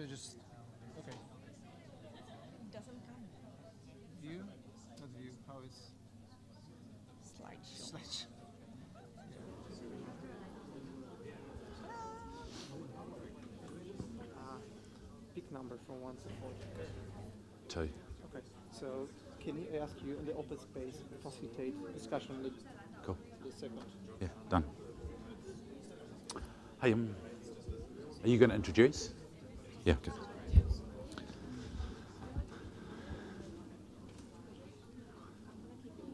should just. Okay. Doesn't come. View? Not view. How is Slideshow. slideshow? Uh, pick number from one to four. Two. Okay. So can I ask you in the open space facilitate discussion with Cool. the second? Yeah, done. Hey, um, are you going to introduce? Yeah, good.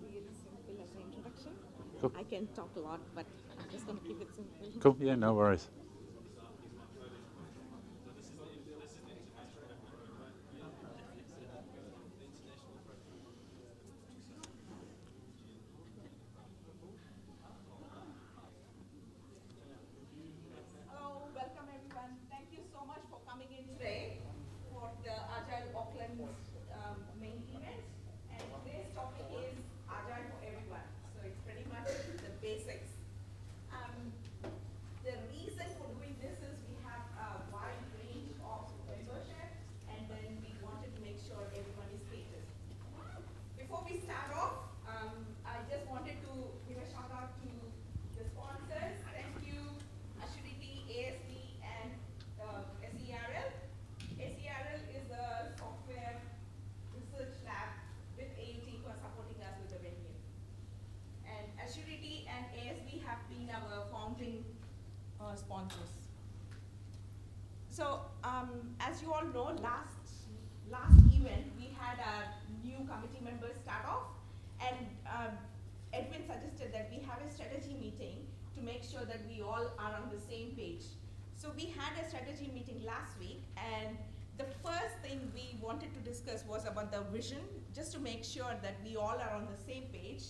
Really simple as an introduction. Cool. I can talk a lot, but I'm just going to keep it simple. Cool. Yeah, no worries. Hello, welcome everyone. Thank you so much for coming in today for the Agile Auckland um, main event. And today's topic is Agile for everyone. So it's pretty much the basics. Um, the reason for doing this is we have a wide range of membership and then we wanted to make sure everyone is catered. Before we start off, um, I just wanted to give a shout out to the sponsors. Thank you, Assurity, ASD, and uh, SERL. SERL is a software research lab with AUT who are supporting us with the venue. And Assurity and ASD have been our founding uh, sponsors. So, um, as you all know, last last event we had our new committee members start off, and um, Edwin suggested that we have a strategy meeting to make sure that we all are on the same page. So we had a strategy meeting last week, and the first thing we wanted to discuss was about the vision, just to make sure that we all are on the same page.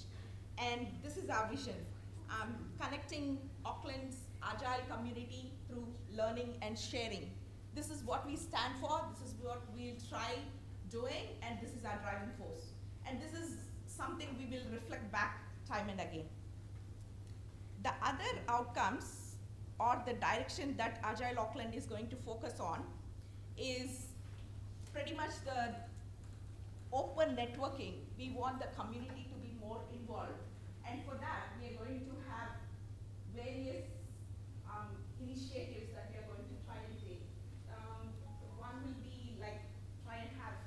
And this is our vision, um, connecting Auckland's agile community through learning and sharing. This is what we stand for, this is what we'll try doing, and this is our driving force. And this is something we will reflect back time and again. The other outcomes or the direction that Agile Auckland is going to focus on is pretty much the open networking. We want the community to be more involved. And for that, we are going to have various um, initiatives that we are going to try and take. Um, one will be like try and have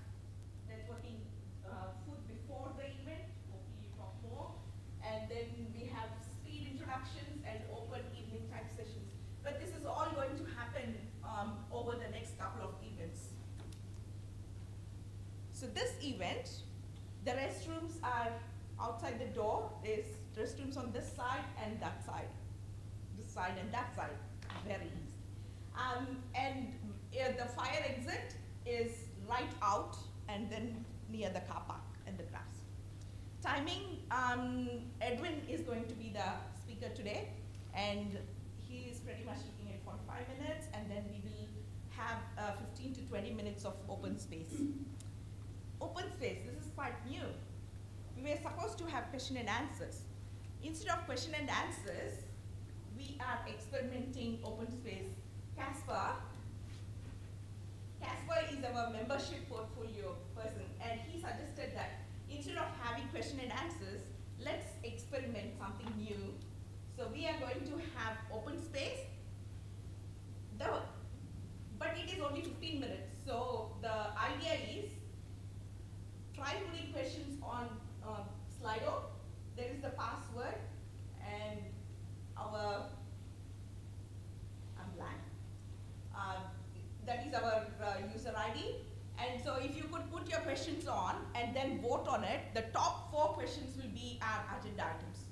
networking uh, food before the event, hopefully you talk more. And then we have speed introductions and open evening type sessions. But this is all going to happen um, over the next couple of events. So this event, the restrooms are outside the door. There's restrooms on this side and that side. This side and that side, very easy. Um, and uh, the fire exit is right out and then near the car park and the grass. Timing, um, Edwin is going to be the speaker today and he is pretty much looking at 45 minutes and then we will have uh, 15 to 20 minutes of open space. Open space, this is quite new. We were supposed to have question and answers. Instead of question and answers, we are experimenting open space. Casper, Casper is our membership portfolio person, and he suggested that instead of having question and answers, let's experiment something new. So we are going to have open space. The, but it is only 15 minutes. So the idea is try putting questions on uh, Slido. There is the password and our, I'm blank. Uh, that is our uh, user ID. And so if you could put your questions on and then vote on it, the top four questions will be our agenda items.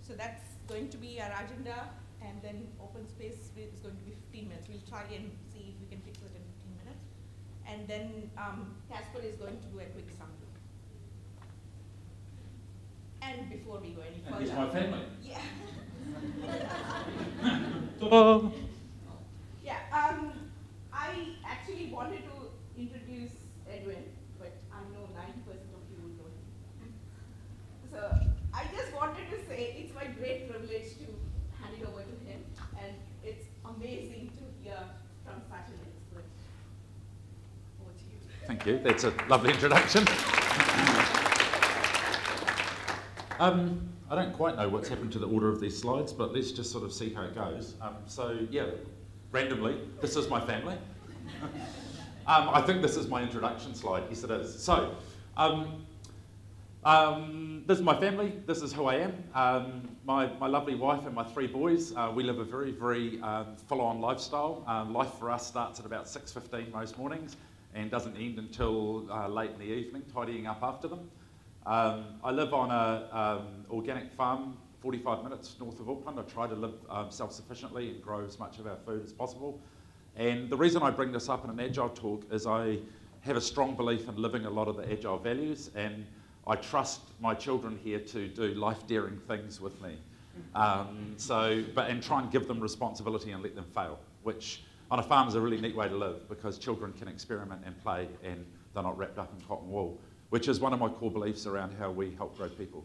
So that's going to be our agenda, and then open space is going to be 15 minutes. We'll try and see if we can fix it in 15 minutes. And then um, Casper is going to do a quick summary. And before we go any And further. he's my family. Yeah, um, I actually wanted to introduce Edwin, but I know ninety percent of you will know him. So I just wanted to say it's my great privilege to hand it over to him, and you. That's a lovely introduction. um, I don't quite know what's happened to the order of these slides, but let's just sort of see how it goes. Um, so, yeah, randomly, this is my family. um, I think this is my introduction slide. Yes, it is. So, um, um, this is my family. This is who I am. Um, my, my lovely wife and my three boys. Uh, we live a very, very full-on lifestyle. Life for us starts at about 6.15 most mornings and doesn't end until uh, late in the evening, tidying up after them. Um, I live on an um, organic farm 45 minutes north of Auckland. I try to live self-sufficiently and grow as much of our food as possible. And the reason I bring this up in an Agile talk is I have a strong belief in living a lot of the Agile values and I trust my children here to do life-daring things with me. Um, so, but and try and give them responsibility and let them fail, which on a farm is a really neat way to live because children can experiment and play and they're not wrapped up in cotton wool, which is one of my core beliefs around how we help grow people.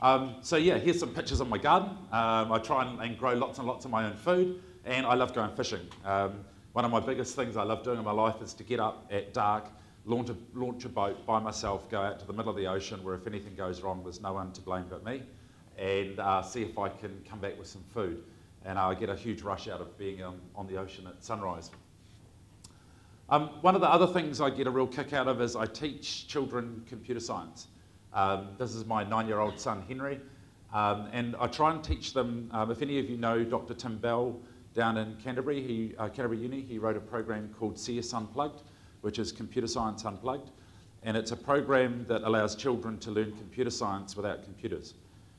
Um, so yeah, here's some pictures of my garden. Um, I try and, and, grow lots and lots of my own food, and I love going fishing. Um, one of my biggest things I love doing in my life is to get up at dark launch a, launch a boat by myself, go out to the middle of the ocean where if anything goes wrong, there's no one to blame but me, and uh, see if I can come back with some food. And I get a huge rush out of being um, on the ocean at sunrise. Um, one of the other things I get a real kick out of is I teach children computer science. Um, this is my nine-year-old son, Henry, um, and I try and teach them, um, if any of you know Dr. Tim Bell down in Canterbury, he, uh, Canterbury Uni, he wrote a program called CS Unplugged, which is Computer Science Unplugged. And it's a program that allows children to learn computer science without computers.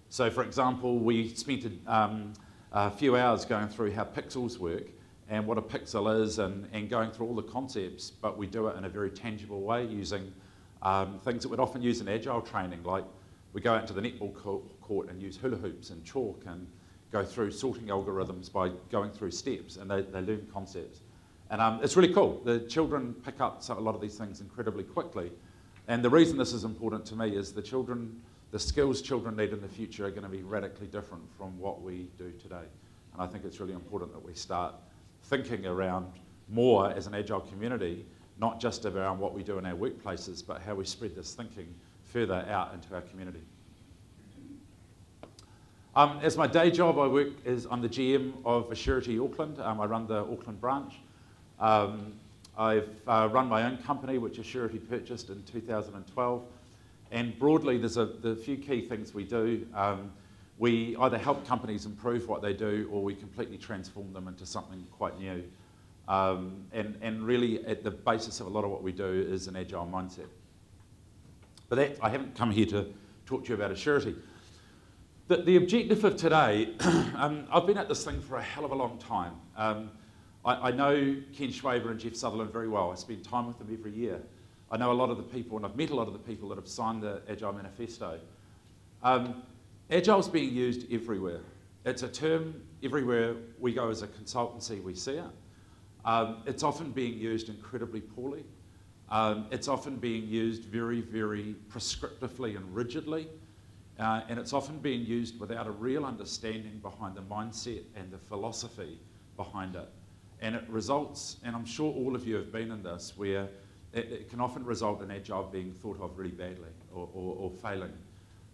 So, for example, we spent a, um, a few hours going through how pixels work and what a pixel is and, and going through all the concepts, but we do it in a very tangible way using um, things that we'd often use in agile training, like we go out to the netball court and use hula hoops and chalk and go through sorting algorithms by going through steps, and they, they learn concepts. And um, it's really cool. The children pick up a lot of these things incredibly quickly. And the reason this is important to me is the children, the skills children need in the future are going to be radically different from what we do today. And I think it's really important that we start thinking around more as an agile community, not just around what we do in our workplaces, but how we spread this thinking further out into our community. Um, as my day job, I work as I'm the GM of Assurity Auckland. Um, I run the Auckland branch. Um, I've uh, run my own company, which Assurity purchased in 2012. And broadly, there's a, the few key things we do. Um, we either help companies improve what they do or we completely transform them into something quite new. Um, and, and really, at the basis of a lot of what we do is an agile mindset. But that, I haven't come here to talk to you about Assurity. The, the objective of today, um, I've been at this thing for a hell of a long time. Um, I, I know Ken Schwaber and Jeff Sutherland very well. I spend time with them every year. I know a lot of the people, and I've met a lot of the people that have signed the Agile Manifesto. Um, Agile's being used everywhere. It's a term everywhere we go as a consultancy, we see it. Um, it's often being used incredibly poorly. Um, it's often being used very, very prescriptively and rigidly. Uh, and it's often being used without a real understanding behind the mindset and the philosophy behind it. And it results, and I'm sure all of you have been in this, where it, it can often result in agile being thought of really badly or, or, or failing.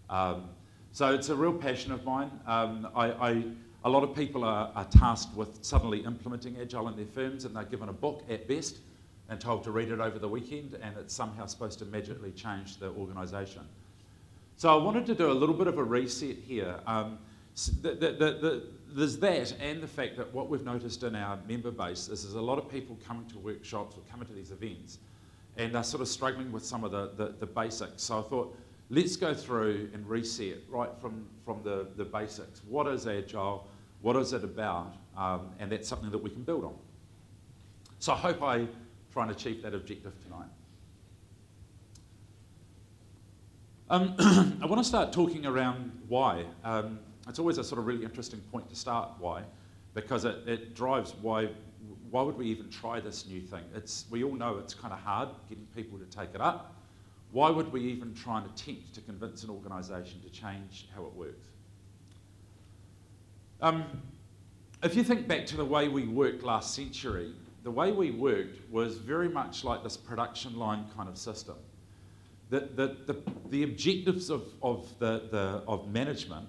Um, so it's a real passion of mine. Um, I, I, a lot of people are, are, tasked with suddenly implementing agile in their firms, and they're given a book at best and told to read it over the weekend, and it's somehow supposed to magically change the organisation. So I wanted to do a little bit of a reset here. Um, the, the, the, there's that and the fact that what we've noticed in our member base is there's a lot of people coming to workshops or coming to these events and they're sort of struggling with some of the, the, the basics. So I thought, let's go through and reset right from, from the, the basics. What is Agile? What is it about? Um, and that's something that we can build on. So I hope I try and achieve that objective tonight. Um, I want to start talking around why. Um, it's always a sort of really interesting point to start why, because it, it drives why, why would we even try this new thing? It's, we all know it's kind of hard getting people to take it up. Why would we even try and attempt to convince an organisation to change how it works? Um, if you think back to the way we worked last century, the way we worked was very much like this production line kind of system. The, the, the, the objectives of, of, the, the, of management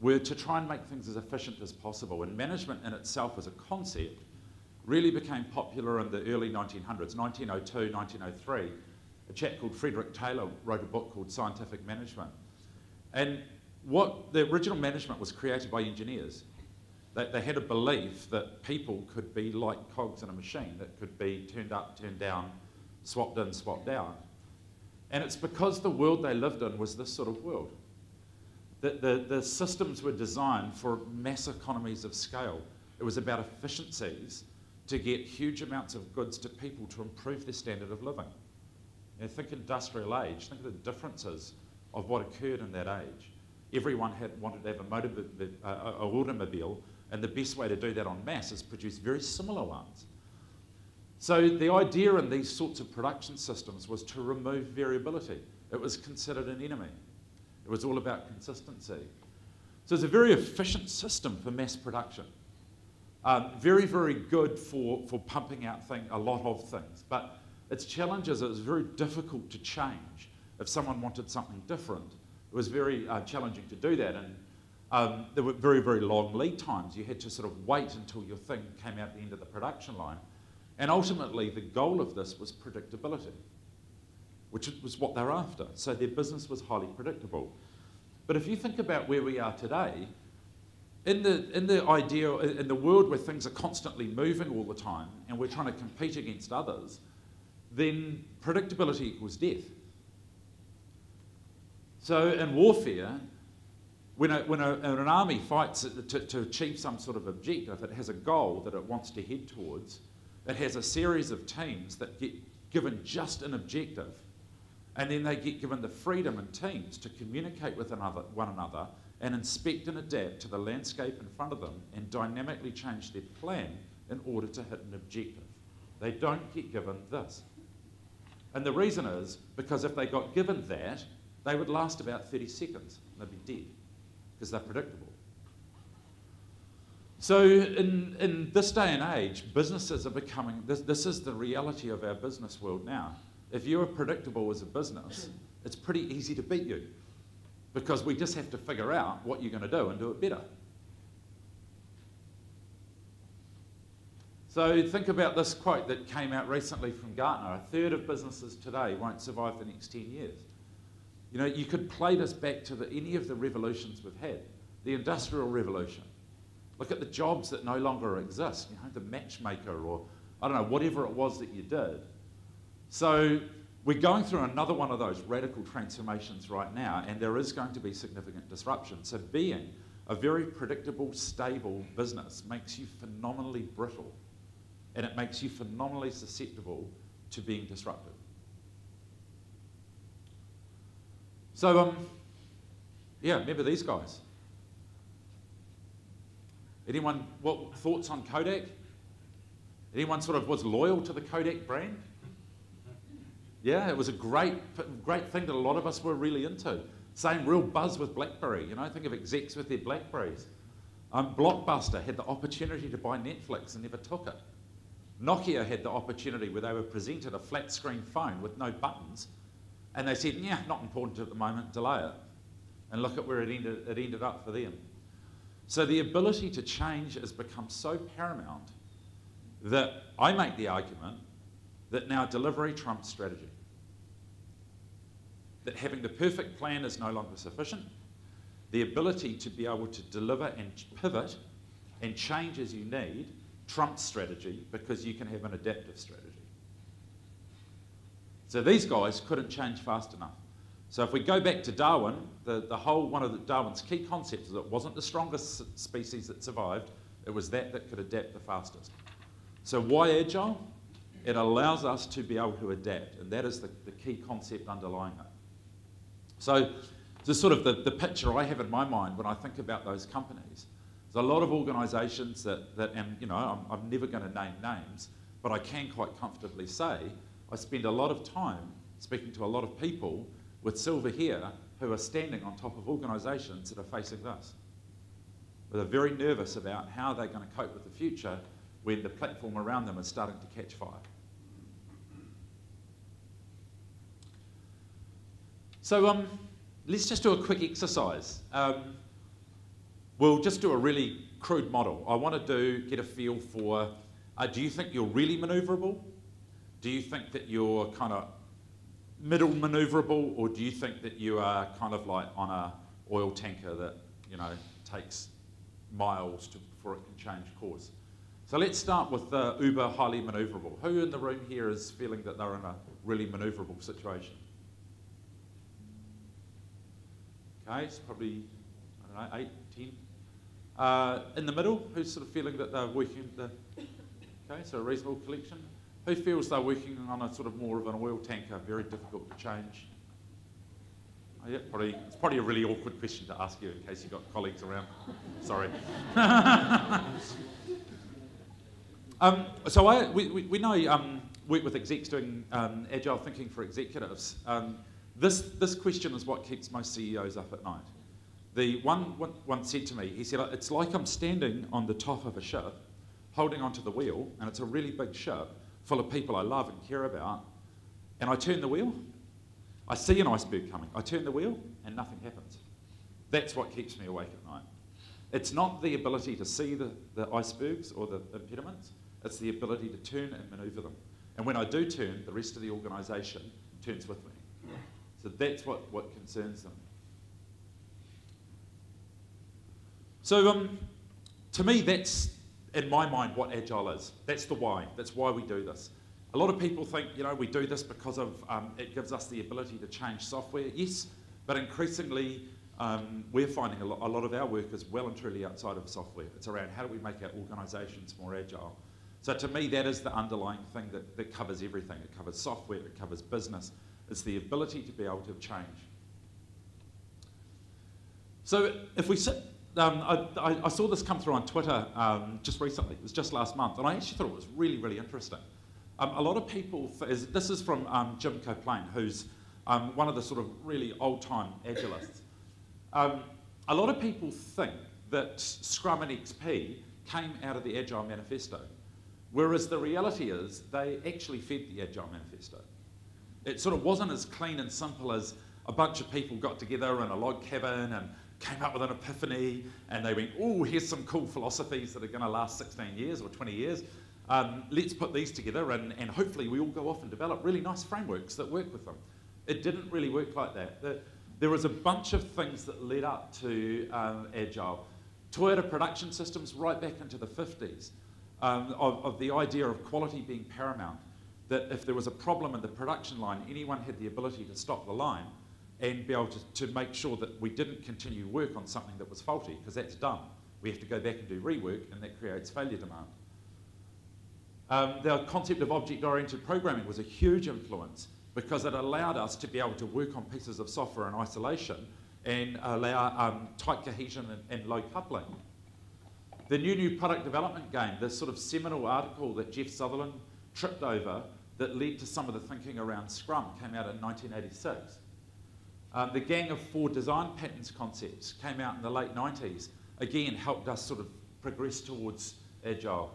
were to try and make things as efficient as possible. And management in itself as a concept really became popular in the early 1900s, 1902, 1903. A chap called Frederick Taylor wrote a book called Scientific Management. And what the original management was created by engineers. They, they had a belief that people could be like cogs in a machine that could be turned up, turned down, swapped in, swapped out. And it's because the world they lived in was this sort of world. The, the, the systems were designed for mass economies of scale. It was about efficiencies to get huge amounts of goods to people to improve their standard of living. Know, think industrial age, think of the differences of what occurred in that age. Everyone had wanted to have a motor, uh, automobile, and the best way to do that on mass is produce very similar ones. So the idea in these sorts of production systems was to remove variability. It was considered an enemy. It was all about consistency. So it's a very efficient system for mass production. Um, very, very good for, for pumping out thing, a lot of things. But its challenges, it was very difficult to change. If someone wanted something different, it was very uh, challenging to do that. And um, there were very, very long lead times. You had to sort of wait until your thing came out the end of the production line. And ultimately, the goal of this was predictability, which was what they're after. So their business was highly predictable. But if you think about where we are today, in the, in the idea, in the world where things are constantly moving all the time and we're trying to compete against others, then predictability equals death. So in warfare, when, a, when a, an army fights to, to achieve some sort of objective, it has a goal that it wants to head towards. It has a series of teams that get given just an objective, and then they get given the freedom in teams to communicate with another, one another and inspect and adapt to the landscape in front of them and dynamically change their plan in order to hit an objective. They don't get given this. And the reason is because if they got given that, they would last about 30 seconds and they'd be dead because they're predictable. So, in, in this day and age, businesses are becoming this, this is the reality of our business world now. If you are predictable as a business, it's pretty easy to beat you because we just have to figure out what you're going to do and do it better. So think about this quote that came out recently from Gartner. A third of businesses today won't survive the next 10 years. You know, you could play this back to the, any of the revolutions we've had. The Industrial Revolution. Look at the jobs that no longer exist. You know, the matchmaker or, I don't know, whatever it was that you did. So we're going through another one of those radical transformations right now, and there is going to be significant disruption. So being a very predictable, stable business makes you phenomenally brittle and it makes you phenomenally susceptible to being disrupted. So, um, yeah, remember these guys. Anyone, what thoughts on Kodak? Anyone sort of was loyal to the Kodak brand? Yeah, it was a great, great thing that a lot of us were really into. Same real buzz with BlackBerry. You know, think of execs with their Blackberries. Um, Blockbuster had the opportunity to buy Netflix and never took it. Nokia had the opportunity where they were presented a flat screen phone with no buttons, and they said, yeah, not important at the moment, delay it. And look at where it ended, it ended up for them. So the ability to change has become so paramount that I make the argument that now delivery trumps strategy. That having the perfect plan is no longer sufficient. The ability to be able to deliver and pivot and change as you need trumps strategy because you can have an adaptive strategy. So these guys couldn't change fast enough. So if we go back to Darwin, the, the whole one of the, Darwin's key concepts is it wasn't the strongest species that survived, it was that that could adapt the fastest. So why agile? It allows us to be able to adapt, and that is the, the key concept underlying it. So the sort of the, the picture I have in my mind when I think about those companies there's a lot of organisations that, that, and you know, I'm, I'm never going to name names, but I can quite comfortably say I spend a lot of time speaking to a lot of people with silver here who are standing on top of organisations that are facing this. They're very nervous about how they're going to cope with the future when the platform around them is starting to catch fire. So um, let's just do a quick exercise. Um, we'll just do a really crude model. I want to do get a feel for, uh, do you think you're really maneuverable? Do you think that you're kind of middle maneuverable, or do you think that you are kind of like on a oil tanker that you know takes miles to, before it can change course? So let's start with the uber highly maneuverable. Who in the room here is feeling that they're in a really maneuverable situation? Okay, it's probably, I don't know, eight, ten. Uh, in the middle, who's sort of feeling that they're working the, okay, so a reasonable collection. Who feels they're working on a sort of more of an oil tanker, very difficult to change? Oh, yeah, probably, it's probably a really awkward question to ask you in case you've got colleagues around. Sorry. um, so I, we, we, we know um, work with execs doing um, agile thinking for executives. Um, this, this question is what keeps most CEOs up at night. The one, one, one said to me, he said, uh, it's like I'm standing on the top of a ship, holding onto the wheel, and it's a really big ship, full of people I love and care about, and I turn the wheel, I see an iceberg coming, I turn the wheel, and nothing happens. That's what keeps me awake at night. It's not the ability to see the, the icebergs or the impediments, it's the ability to turn and maneuver them. And when I do turn, the rest of the organisation turns with me. So that's what, what concerns them. So um, to me, that's in my mind, what agile is. That's the why. That's why we do this. A lot of people think, you know, we do this because of um, it gives us the ability to change software. Yes, but increasingly, um, we're finding a, lo a lot of our work is well and truly outside of software. It's around how do we make our organisations more agile. So to me, that is the underlying thing that, that covers everything. It covers software, it covers business. It's the ability to be able to change. So if we sit um, I, I, saw this come through on Twitter um, just recently. It was just last month, and I actually thought it was really, really interesting. Um, a lot of people, is, this is from um, Jim Coplien, who's um, one of the sort of really old-time agilists. Um, a lot of people think that Scrum and XP came out of the Agile Manifesto, whereas the reality is they actually fed the Agile Manifesto. It sort of wasn't as clean and simple as a bunch of people got together in a log cabin and came up with an epiphany and they went, oh, here's some cool philosophies that are going to last 16 years or 20 years. Um, let's put these together and, and hopefully we all go off and develop really nice frameworks that work with them. It didn't really work like that. The, there was a bunch of things that led up to um, Agile. Toyota production systems right back into the 50s um, of, of the idea of quality being paramount. That if there was a problem in the production line, anyone had the ability to stop the line and be able to, to make sure that we didn't continue work on something that was faulty, because that's dumb. We have to go back and do rework, and that creates failure demand. Um, the concept of object-oriented programming was a huge influence because it allowed us to be able to work on pieces of software in isolation and allow um, tight cohesion and, and, low coupling. The new new product development game, the sort of seminal article that Jeff Sutherland tripped over that led to some of the thinking around Scrum came out in 1986. Um, the Gang of Four design patterns concepts came out in the late 90s. Again, helped us sort of progress towards Agile.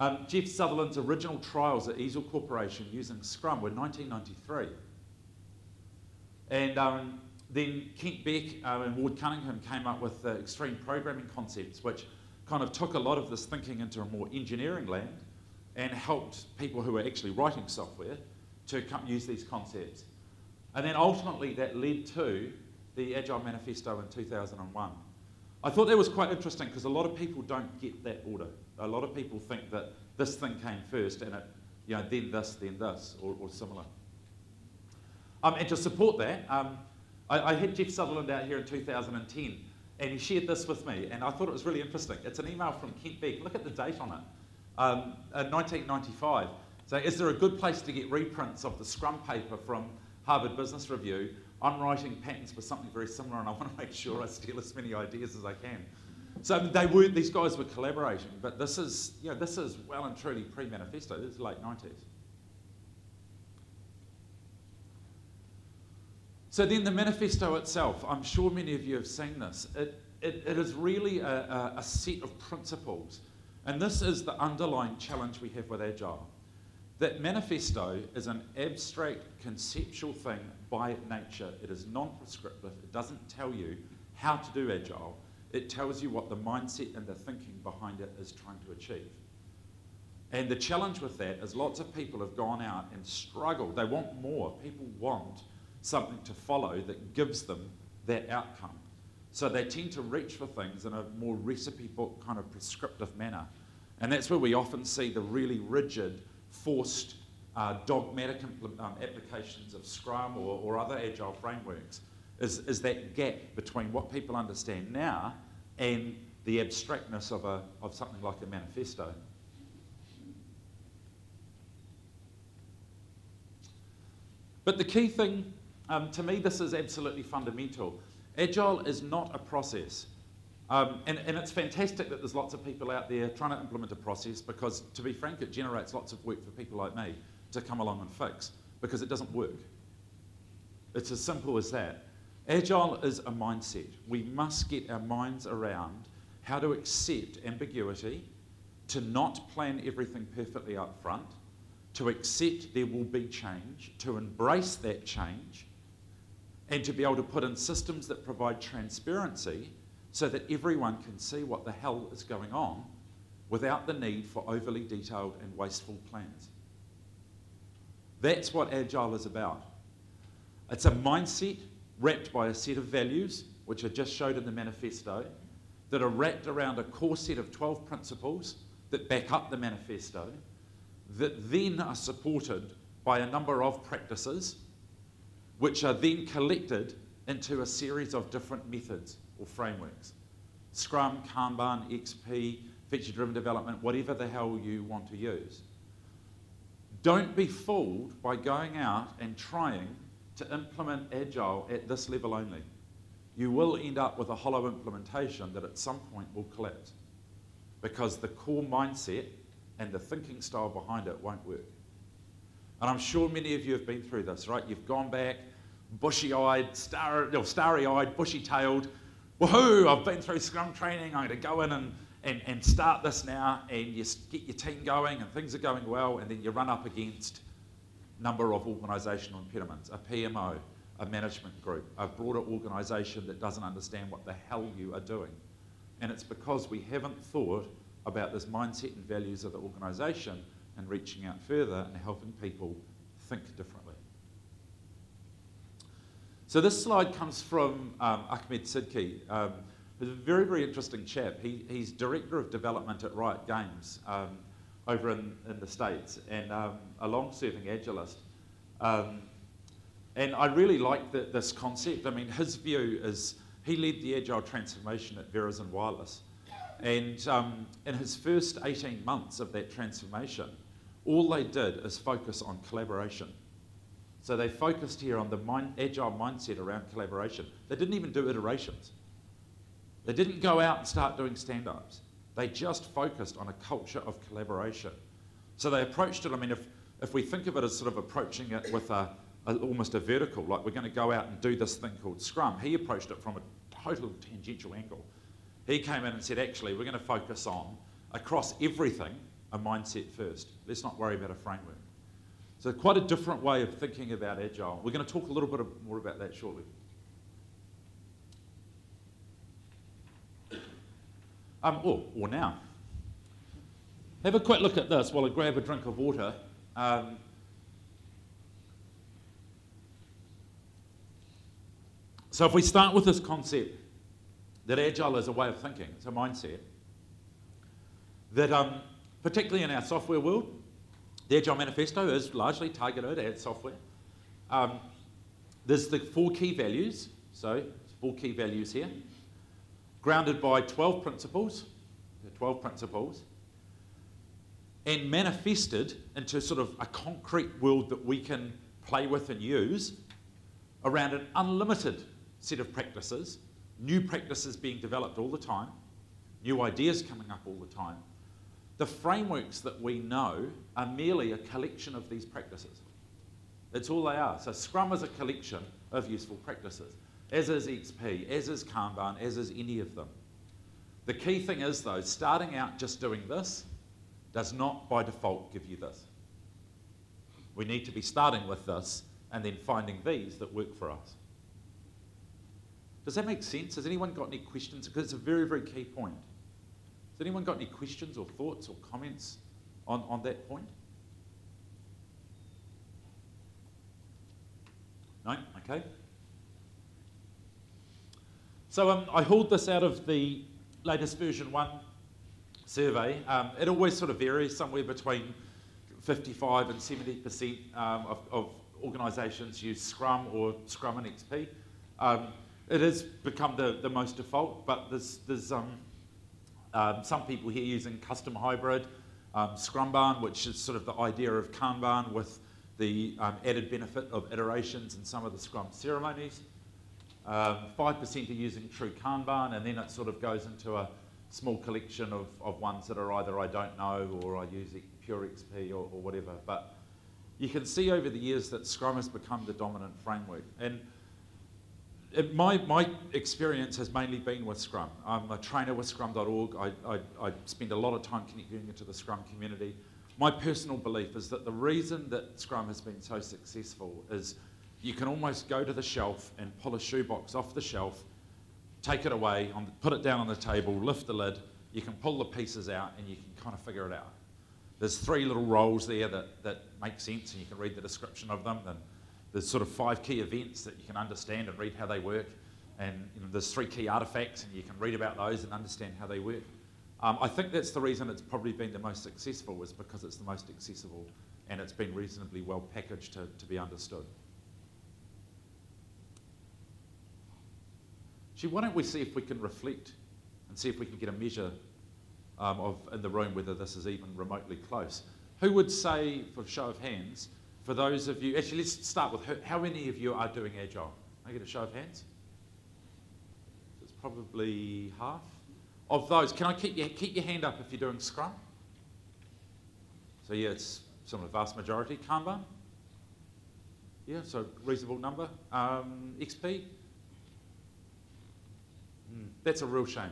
Um, Jeff Sutherland's original trials at Easel Corporation using Scrum were 1993. And um, then Kent Beck uh, and Ward Cunningham came up with the extreme programming concepts, which kind of took a lot of this thinking into a more engineering land and helped people who were actually writing software to come use these concepts. And then ultimately that led to the Agile Manifesto in 2001. I thought that was quite interesting because a lot of people don't get that order. A lot of people think that this thing came first and it, you know, then this, then this, or, or similar. Um, and to support that, um, I, I, had Jeff Sutherland out here in 2010 and he shared this with me and I thought it was really interesting. It's an email from Kent Beck. Look at the date on it. Um, 1995. So is there a good place to get reprints of the Scrum paper from Harvard Business Review, I'm writing patents for something very similar and I want to make sure I steal as many ideas as I can. So they were, these guys were collaborating, but this is, you know, this is well and truly pre-manifesto, this is late 90s. So then the manifesto itself, I'm sure many of you have seen this, it, it, it is really a, a, a set of principles And this is the underlying challenge we have with Agile. That manifesto is an abstract, conceptual thing by nature. It is non prescriptive. It doesn't tell you how to do Agile, it tells you what the mindset and the thinking behind it is trying to achieve. And the challenge with that is lots of people have gone out and struggled. They want more. People want something to follow that gives them that outcome. So they tend to reach for things in a more recipe book kind of prescriptive manner. And that's where we often see the really rigid, forced, uh, dogmatic um, applications of Scrum or, or other agile frameworks, is, is that gap between what people understand now and the abstractness of, a, of something like a manifesto. But the key thing, um, to me, this is absolutely fundamental. Agile is not a process. Um, and, and it's fantastic that there's lots of people out there trying to implement a process because, to be frank, it generates lots of work for people like me to come along and fix because it doesn't work. It's as simple as that. Agile is a mindset. We must get our minds around how to accept ambiguity, to not plan everything perfectly up front, to accept there will be change, to embrace that change, and to be able to put in systems that provide transparency so that everyone can see what the hell is going on without the need for overly detailed and wasteful plans. That's what Agile is about. It's a mindset wrapped by a set of values, which I just showed in the manifesto, that are wrapped around a core set of 12 principles that back up the manifesto, that then are supported by a number of practices, which are then collected into a series of different methods or frameworks. Scrum, Kanban, XP, feature driven development, whatever the hell you want to use. Don't be fooled by going out and trying to implement Agile at this level only. You will end up with a hollow implementation that at some point will collapse because the core mindset and the thinking style behind it won't work. And I'm sure many of you have been through this, right? You've gone back, bushy eyed, star, starry eyed, bushy tailed. Woohoo, I've been through Scrum training. I'm going to go in and, and, and start this now. And you get your team going, and things are going well. And then you run up against number of organisational impediments, a PMO, a management group, a broader organisation that doesn't understand what the hell you are doing. And it's because we haven't thought about this mindset and values of the organisation and reaching out further and helping people think differently. So this slide comes from um, Ahmed Sidky, um, who's a very, very interesting chap. He, he's Director of Development at Riot Games. Um, over in, in the States and um, a long serving Agilist. Um, and I really like the, this concept. I mean, his view is he led the agile transformation at Verizon Wireless. And um, in his first 18 months of that transformation, all they did is focus on collaboration. So they focused here on the mind, agile mindset around collaboration. They didn't even do iterations. They didn't go out and start doing stand ups. They just focused on a culture of collaboration. So they approached it, I mean, if, if we think of it as sort of approaching it with a, a, almost a vertical, like we're going to go out and do this thing called Scrum, he approached it from a total tangential angle. He came in and said, actually, we're going to focus on, across everything, a mindset first. Let's not worry about a framework. So quite a different way of thinking about Agile. We're going to talk a little bit more about that shortly. Um, or, or now. Have a quick look at this while I grab a drink of water. Um, so if we start with this concept that agile is a way of thinking, it's a mindset, that um, particularly in our software world, the Agile Manifesto is largely targeted at software. Um, there's the four key values, so four key values here grounded by 12 principles, 12 principles, and manifested into sort of a concrete world that we can play with and use around an unlimited set of practices, new practices being developed all the time, new ideas coming up all the time. The frameworks that we know are merely a collection of these practices. That's all they are. So Scrum is a collection of useful practices as is XP, as is Kanban, as is any of them. The key thing is, though, starting out just doing this does not by default give you this. We need to be starting with this and then finding these that work for us. Does that make sense? Has anyone got any questions? Because it's a very, very key point. Has anyone got any questions or thoughts or comments on, on that point? No? Okay. So um, I hauled this out of the latest VersionOne survey. Um, it always sort of varies somewhere between 55 and 70% um, of, of organisations use Scrum or Scrum and XP. Um, it has become the, the most default, but there's, there's um, um, some people here using custom hybrid, um, Scrumban, which is sort of the idea of Kanban with the um, added benefit of iterations in some of the Scrum ceremonies. 5% um, are using true Kanban, and then it sort of goes into a small collection of, of ones that are either I don't know or I use pure XP or, or whatever. But you can see over the years that Scrum has become the dominant framework. And it, my, my experience has mainly been with Scrum. I'm a trainer with Scrum.org. I, I, I spend a lot of time connecting into the Scrum community. My personal belief is that the reason that Scrum has been so successful is you can almost go to the shelf and pull a shoebox off the shelf, take it away, on, put it down on the table, lift the lid, you can pull the pieces out and you can kind of figure it out. There's three little roles there that, that make sense and you can read the description of them. And there's sort of five key events that you can understand and read how they work. And you know, there's three key artifacts and you can read about those and understand how they work. Um, I think that's the reason it's probably been the most successful was because it's the most accessible and it's been reasonably well packaged to, to be understood. Gee, why don't we see if we can reflect and see if we can get a measure um, of in the room whether this is even remotely close. Who would say, for show of hands, for those of you, actually let's start with how many of you are doing Agile? I get a show of hands? It's probably half. Of those, can I keep your, keep your hand up if you're doing Scrum? So yeah, it's some of the vast majority. Kanban? Yeah, so reasonable number. Um, XP? Mm, that's a real shame.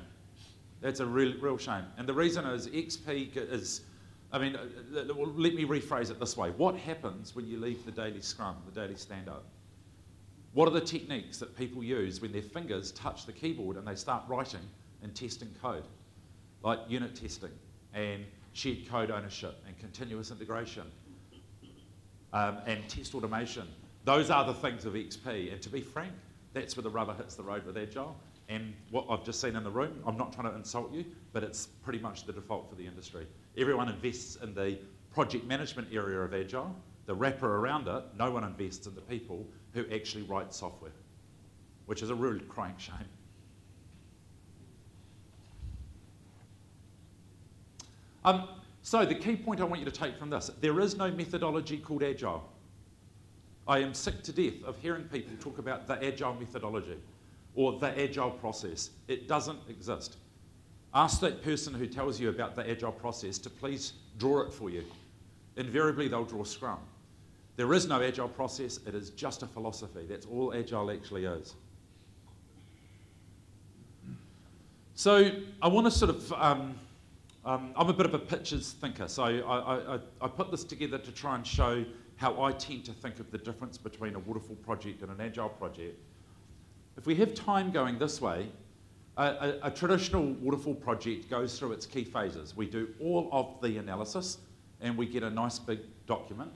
That's a real, real shame. And the reason is XP is, I mean, uh, let me rephrase it this way. What happens when you leave the daily scrum, the daily stand-up? What are the techniques that people use when their fingers touch the keyboard and they start writing and testing code? Like unit testing and shared code ownership and continuous integration um, and test automation. Those are the things of XP. And to be frank, that's where the rubber hits the road with Agile. And what I've just seen in the room, I'm not trying to insult you, but it's pretty much the default for the industry. Everyone invests in the project management area of Agile, the wrapper around it, no one invests in the people who actually write software, which is a real crying shame. Um, so the key point I want you to take from this, there is no methodology called Agile. I am sick to death of hearing people talk about the Agile methodology or the agile process. It doesn't exist. Ask that person who tells you about the agile process to please draw it for you. Invariably, they'll draw Scrum. There is no agile process, it is just a philosophy. That's all agile actually is. So I want to sort of, um, um, I'm a bit of a pictures thinker, so I, I, I, put this together to try and show how I tend to think of the difference between a waterfall project and an agile project. If we have time going this way, a, a, a, traditional waterfall project goes through its key phases. We do all of the analysis and we get a nice big document.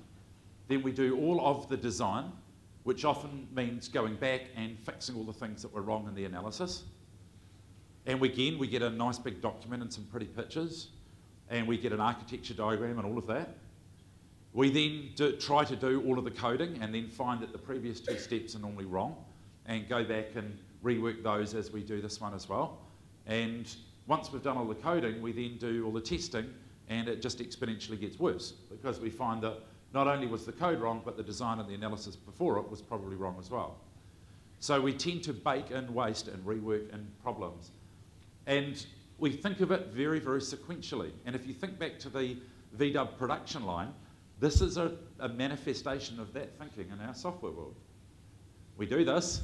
Then we do all of the design, which often means going back and fixing all the things that were wrong in the analysis. And again, we get a nice big document and some pretty pictures, and we get an architecture diagram and all of that. We then do, try to do all of the coding and then find that the previous two steps are normally wrong and go back and rework those as we do this one as well. And once we've done all the coding, we then do all the testing and it just exponentially gets worse because we find that not only was the code wrong, but the design and the analysis before it was probably wrong as well. So we tend to bake in waste and rework in problems. And we think of it very, very sequentially. And if you think back to the VDub production line, this is a, a manifestation of that thinking in our software world. We do this,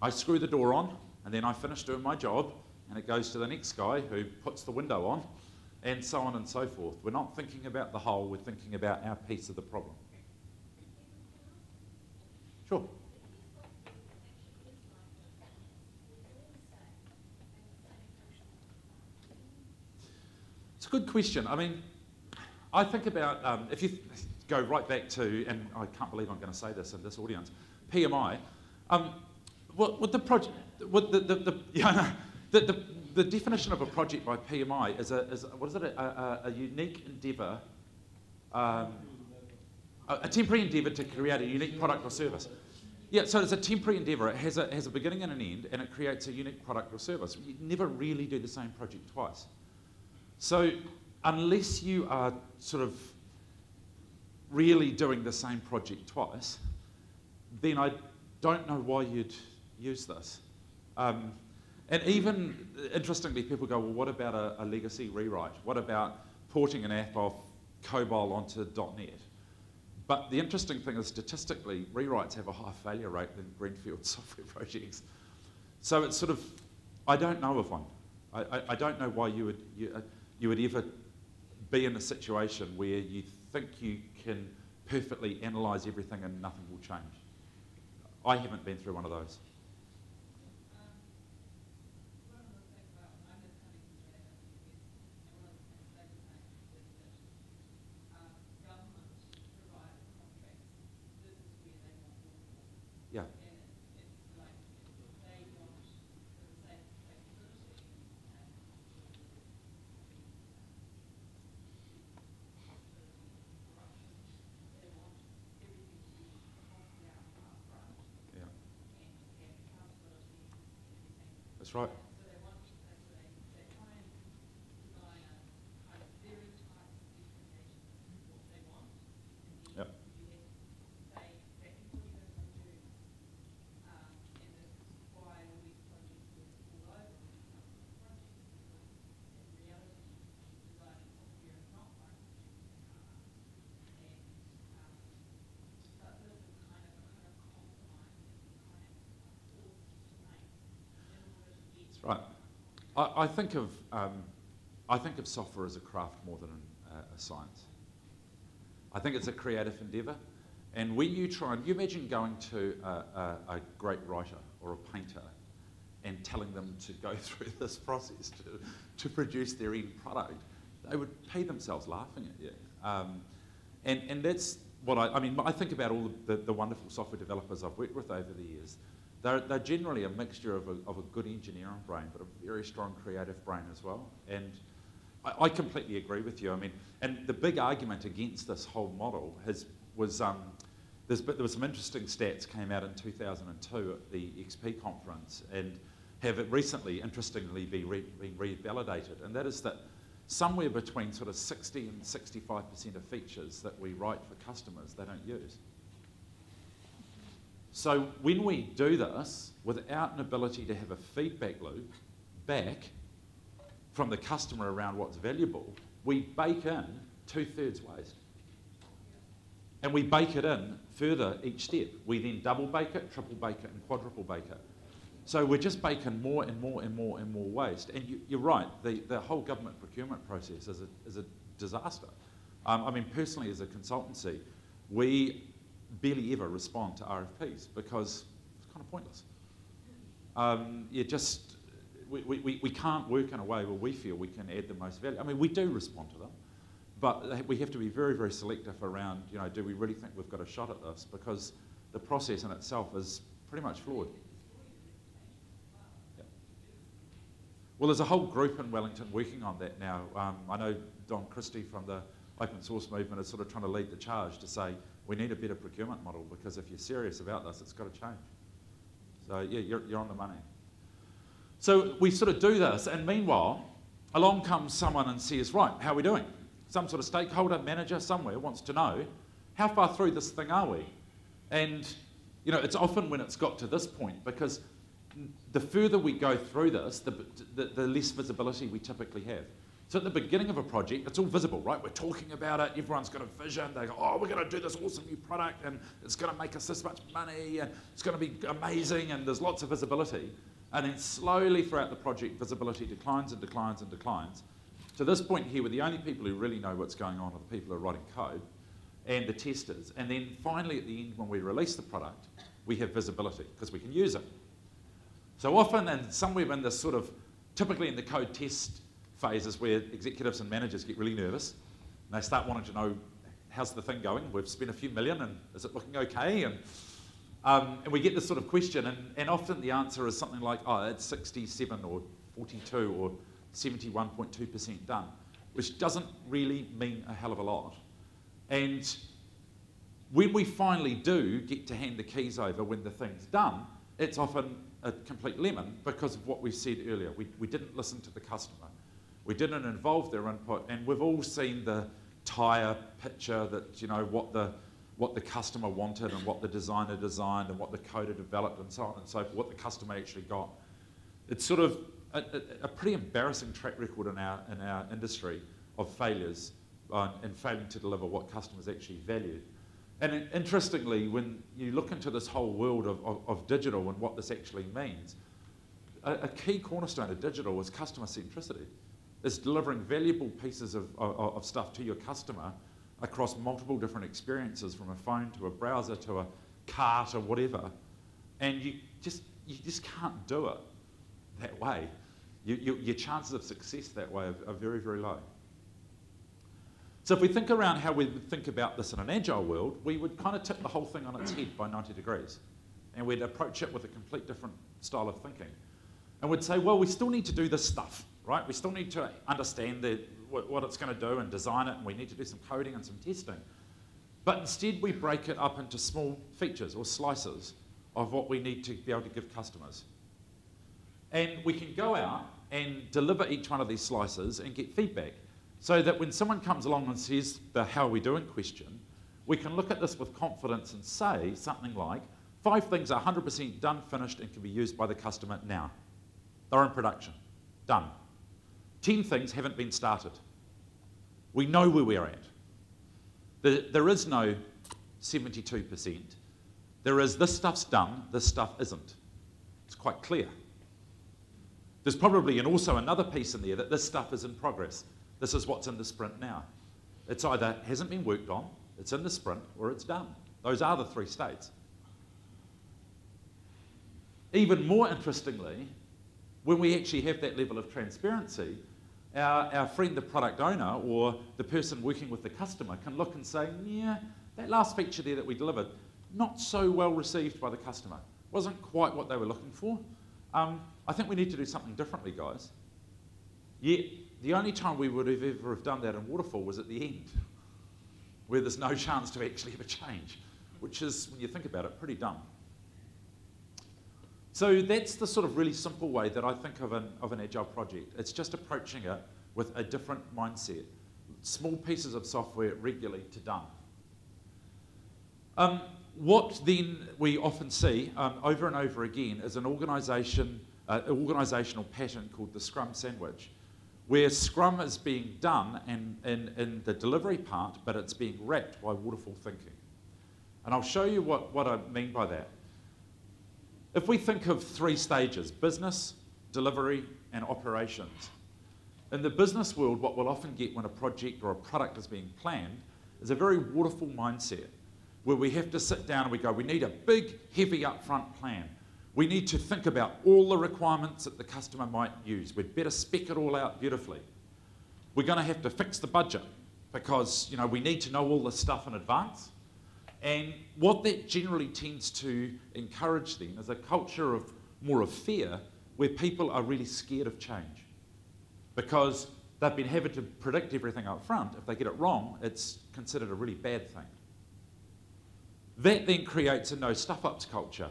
I screw the door on, and then I finish doing my job, and it goes to the next guy who puts the window on, and so on and so forth. We're not thinking about the whole, we're thinking about our piece of the problem. Sure. It's a good question. I mean, I think about um, if you go right back to, and I can't believe I'm going to say this in this audience, PMI. Um, what, what the project, what the, the, the, yeah, no, the, the, the definition of a project by PMI is a, is a what is it, a, a, a unique endeavour, um, a, a temporary endeavour to create a unique product or service. Yeah, so it's a temporary endeavour. It has a, has a beginning and an end, and it creates a unique product or service. You never really do the same project twice. So unless you are sort of really doing the same project twice, then I don't know why you'd use this. Um, and even interestingly, people go, well, what about a, a, legacy rewrite? What about porting an app off COBOL onto .NET? But the interesting thing is, statistically, rewrites have a higher failure rate than greenfield software projects. So it's sort of, I don't know of one. I, I, I don't know why you would, you, uh, you would ever be in a situation where you think you can perfectly analyse everything and nothing will change. I haven't been through one of those. Right. Right. I, I think of um, I think of software as a craft more than a, a science. I think it's a creative endeavour. And when you try and you imagine going to a, a, a, great writer or a painter and telling them to go through this process to, to produce their end product, they would pay themselves laughing at you. Um, and, and that's what I, I mean, I think about all the, the wonderful software developers I've worked with over the years. They're, they're generally a mixture of a, of a good engineering brain, but a very strong creative brain as well. And I, I completely agree with you. I mean, and the big argument against this whole model has, was um, there's, there was some interesting stats came out in 2002 at the XP conference and have recently, interestingly, been, re, been revalidated. And that is that somewhere between sort of 60 and 65% of features that we write for customers, they don't use. So when we do this without an ability to have a feedback loop back from the customer around what's valuable, we bake in two thirds waste. And we bake it in further each step. We then double bake it, triple bake it, and quadruple bake it. So we're just baking more and more and more and more waste. And you, are right, the, the whole government procurement process is a, is a disaster. Um, I mean, personally, as a consultancy, we barely ever respond to RFPs because it's kind of pointless. Um, just, we, we, we can't work in a way where we feel we can add the most value. I mean, we do respond to them, but we have to be very, very selective around, you know, do we really think we've got a shot at this? Because the process in itself is pretty much flawed. Yeah. Well, there's a whole group in Wellington working on that now. Um, I know Don Christie from the open source movement is sort of trying to lead the charge to say, we need a better procurement model because if you're serious about this, it's got to change. So yeah, you're, you're on the money. So we sort of do this, and meanwhile, along comes someone and says, right, how are we doing? Some sort of stakeholder, manager somewhere wants to know, how far through this thing are we? And, you know, it's often when it's got to this point because the further we go through this, the, the, the less visibility we typically have. So at the beginning of a project, it's all visible, right? We're talking about it, everyone's got a vision, they go, oh, we're going to do this awesome new product, and it's going to make us this much money, and it's going to be amazing, and there's lots of visibility. And then slowly throughout the project, visibility declines and declines and declines. To this point here, where the only people who really know what's going on are the people who are writing code and the testers. And then finally, at the end, when we release the product, we have visibility because we can use it. So often, and somewhere in this sort of, typically in the code test phases where executives and managers get really nervous, and they start wanting to know, how's the thing going? We've spent a few million, and is it looking okay? And, um, and we get this sort of question, and, and often the answer is something like, oh, it's 67 or 42 or 71.2% done, which doesn't really mean a hell of a lot. And when we finally do get to hand the keys over when the thing's done, it's often a complete lemon because of what we said earlier. We, we didn't listen to the customer. We didn't involve their input, and we've all seen the tire picture that, you know, what the, what the customer wanted and what the designer designed and what the coder developed and so on and so forth, what the customer actually got. It's sort of a, a, a pretty embarrassing track record in our, in our industry of failures uh, and failing to deliver what customers actually valued. And interestingly, when you look into this whole world of, of, of digital and what this actually means, a, a, key cornerstone of digital is customer centricity. It's delivering valuable pieces of, of, of stuff to your customer across multiple different experiences, from a phone to a browser to a cart or whatever. And you just, you just can't do it that way. You, you, your chances of success that way are, are very, very low. So if we think around how we would think about this in an agile world, we would kind of tip the whole thing on its head by 90 degrees. And we'd approach it with a complete different style of thinking. And we'd say, well, we still need to do this stuff, right? We still need to understand the, what, what it's going to do and design it, and we need to do some coding and some testing. But instead, we break it up into small features or slices of what we need to be able to give customers. And we can go out and deliver each one of these slices and get feedback. So that when someone comes along and says the how are we doing question, we can look at this with confidence and say something like, five things are 100% done, finished, and can be used by the customer now. They're in production. Done. 10 things haven't been started. We know where we're at. There, is no 72%. There is this stuff's done, this stuff isn't. It's quite clear. There's probably and also another piece in there that this stuff is in progress. This is what's in the sprint now. It's either hasn't been worked on, it's in the sprint, or it's done. Those are the three states. Even more interestingly, when we actually have that level of transparency, our, our friend, the product owner, or the person working with the customer can look and say, yeah, that last feature there that we delivered, not so well received by the customer. Wasn't quite what they were looking for. Um, I think we need to do something differently, guys. Yet, the only time we would have ever have done that in Waterfall was at the end, where there's no chance to actually have a change, which is, when you think about it, pretty dumb. So that's the sort of really simple way that I think of an, of an agile project. It's just approaching it with a different mindset. Small pieces of software regularly to done. Um, what then we often see um, over and over again is an organisation, uh, organisational pattern called the Scrum sandwich where Scrum is being done in, in, in the delivery part, but it's being wrapped by waterfall thinking. And I'll show you what, what I mean by that. If we think of three stages business, delivery, and operations. In the business world, what we'll often get when a project or a product is being planned is a very waterfall mindset where we have to sit down and we go, we need a big, heavy upfront plan. We need to think about all the requirements that the customer might use. We'd better spec it all out beautifully. We're going to have to fix the budget because you know we need to know all this stuff in advance. And what that generally tends to encourage then is a culture of more of fear where people are really scared of change because they've been having to predict everything up front. If they get it wrong, it's considered a really bad thing. That then creates a no stuff ups culture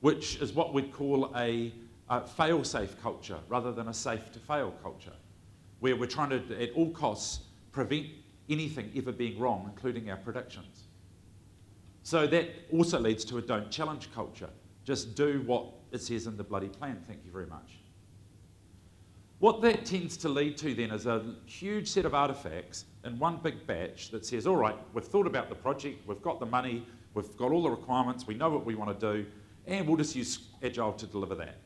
which is what we'd call a, a fail safe culture rather than a safe to fail culture, where we're trying to, at all costs, prevent anything ever being wrong, including our predictions. So that also leads to a don't challenge culture. Just do what it says in the bloody plan. Thank you very much. What that tends to lead to then is a huge set of artifacts in one big batch that says, all right, we've thought about the project, we've got the money, we've got all the requirements, we know what we want to do, and we'll just use Agile to deliver that.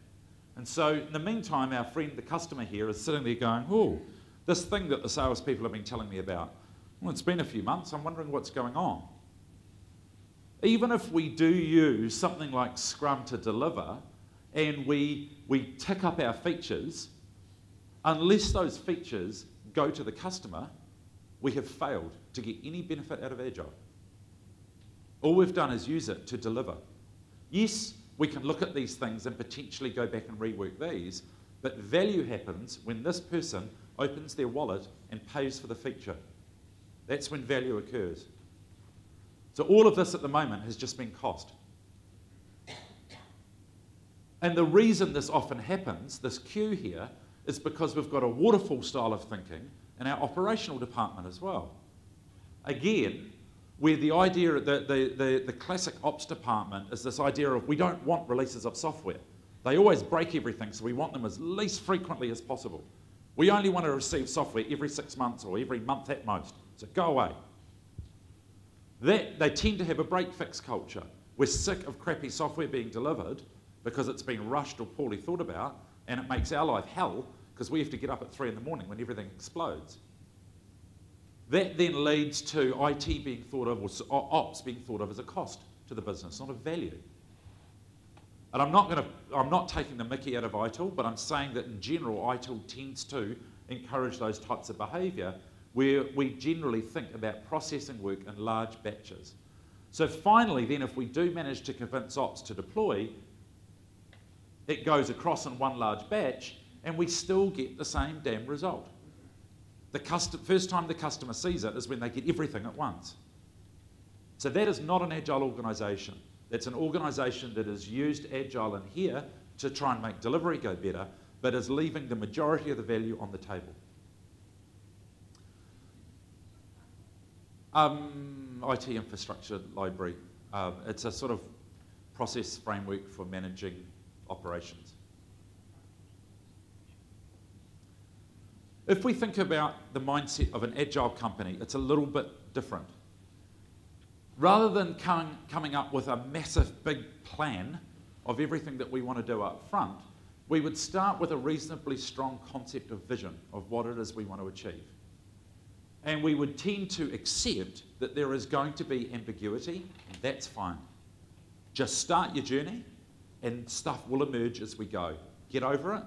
And so, in the meantime, our friend, the customer here, is sitting there going, Oh, this thing that the salespeople have been telling me about, well, it's been a few months, I'm wondering what's going on. Even if we do use something like Scrum to deliver and we, we tick up our features, unless those features go to the customer, we have failed to get any benefit out of Agile. All we've done is use it to deliver. Yes, we can look at these things and potentially go back and rework these, but value happens when this person opens their wallet and pays for the feature. That's when value occurs. So all of this at the moment has just been cost. And the reason this often happens, this queue here, is because we've got a waterfall style of thinking in our operational department as well. Again, where the idea, the, the, the, the classic ops department is this idea of we don't want releases of software. They always break everything, so we want them as least frequently as possible. We only want to receive software every six months or every month at most, so go away. That, they tend to have a break fix culture. We're sick of crappy software being delivered because it's been rushed or poorly thought about, and it makes our life hell because we have to get up at three in the morning when everything explodes. That then leads to IT being thought of, or ops being thought of as a cost to the business, not a value. And I'm not, gonna, I'm not taking the mickey out of ITIL, but I'm saying that in general, ITIL tends to encourage those types of behaviour where we generally think about processing work in large batches. So finally, then, if we do manage to convince ops to deploy, it goes across in one large batch, and we still get the same damn result. The first time the customer sees it is when they get everything at once. So that is not an agile organisation. That's an organisation that has used agile in here to try and make delivery go better, but is leaving the majority of the value on the table. Um, IT infrastructure library. Um, it's a sort of process framework for managing operations. If we think about the mindset of an agile company, it's a little bit different. Rather than coming, coming up with a massive big plan of everything that we want to do up front, we would start with a reasonably strong concept of vision of what it is we want to achieve. And we would tend to accept that there is going to be ambiguity, and that's fine. Just start your journey, and stuff will emerge as we go. Get over it,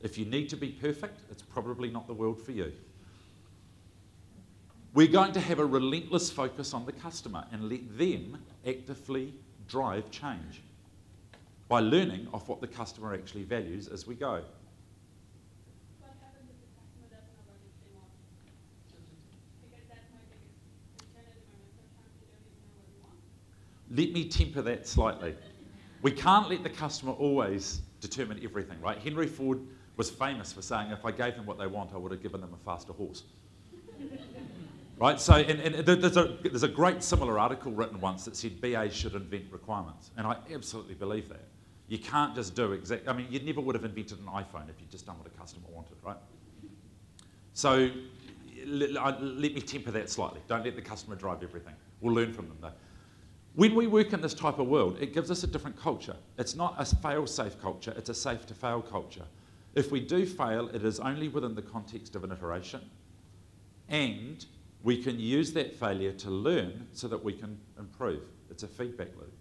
if you need to be perfect, it's probably not the world for you. We're going to have a relentless focus on the customer and let them actively drive change by learning off what the customer actually values as we go. Let me temper that slightly. We can't let the customer always determine everything, right? Henry Ford was famous for saying, if I gave them what they want, I would have given them a faster horse. right? So, and, and there's, a, there's a great similar article written once that said BA should invent requirements. And I absolutely believe that. You can't just do exactly, I mean, you never would have invented an iPhone if you'd just done what a customer wanted, right? So, let, let me temper that slightly. Don't let the customer drive everything. We'll learn from them, though. When we work in this type of world, it gives us a different culture. It's not a fail safe culture, it's a safe to fail culture. If we do fail, it is only within the context of an iteration, and we can use that failure to learn so that we can improve. It's a feedback loop.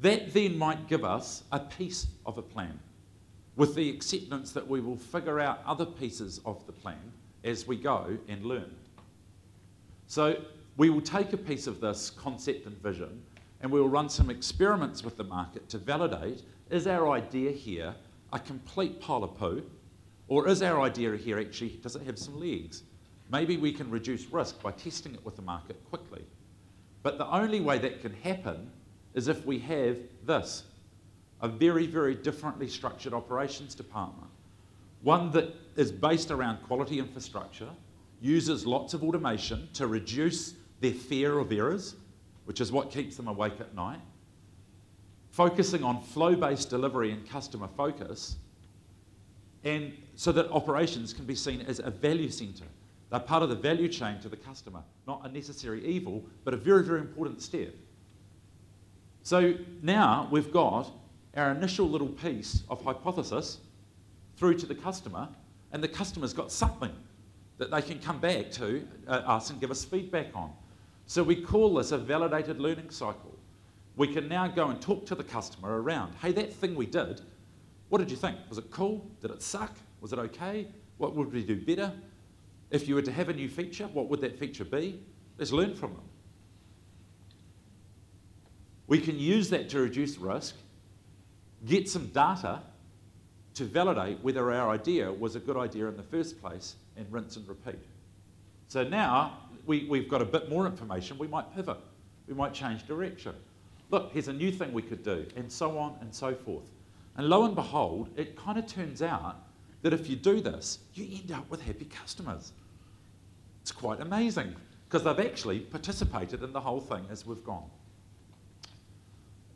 That then might give us a piece of a plan, with the acceptance that we will figure out other pieces of the plan as we go and learn. So we will take a piece of this concept and vision and we will run some experiments with the market to validate is our idea here a complete pile of poo? Or is our idea here actually, does it have some legs? Maybe we can reduce risk by testing it with the market quickly. But the only way that can happen is if we have this a very, very differently structured operations department. One that is based around quality infrastructure, uses lots of automation to reduce their fear of errors, which is what keeps them awake at night, focusing on flow based delivery and customer focus, and so that operations can be seen as a value center. They're part of the value chain to the customer, not a necessary evil, but a very, very important step. So now we've got our initial little piece of hypothesis through to the customer, and the customer's got something that they can come back to uh, us and give us feedback on. So we call this a validated learning cycle. We can now go and talk to the customer around, hey, that thing we did, what did you think? Was it cool? Did it suck? Was it okay? What would we do better? If you were to have a new feature, what would that feature be? Let's learn from them. We can use that to reduce risk, get some data to validate whether our idea was a good idea in the first place, and rinse and repeat. So now we, we've got a bit more information, we might pivot, we might change direction. Look, here's a new thing we could do, and so on and so forth. And lo and behold, it kind of turns out that if you do this, you end up with happy customers. It's quite amazing because they've actually participated in the whole thing as we've gone.